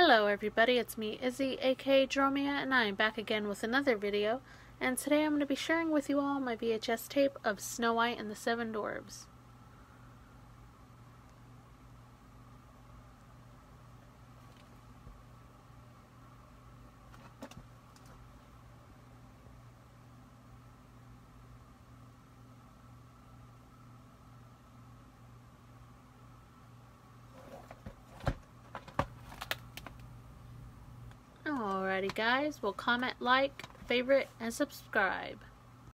Hello everybody, it's me Izzy aka Dromia and I am back again with another video and today I'm going to be sharing with you all my VHS tape of Snow White and the Seven Dwarfs. Alrighty guys, well comment, like, favorite, and subscribe.